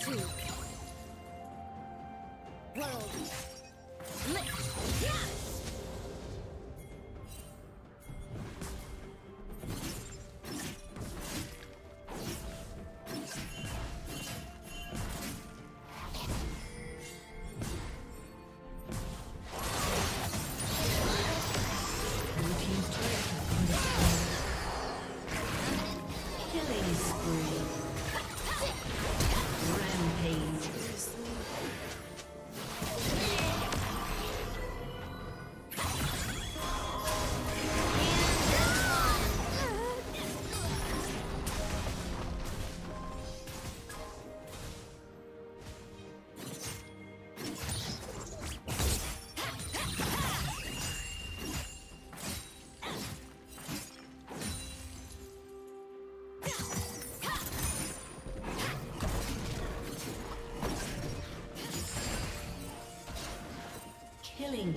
Two. World. Killing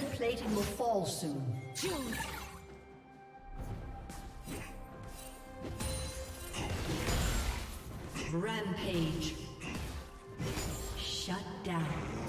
Turret plating will fall soon. June. Rampage. Shut down.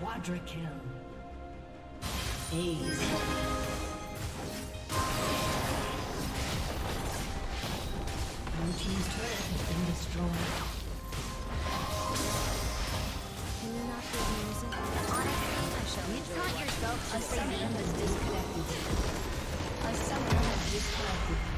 Quadra kill. Blue team's turret has been destroyed. Not hear music? Honestly, I shall You enjoy taught yourself a summoner has disconnected. A summoner has disconnected.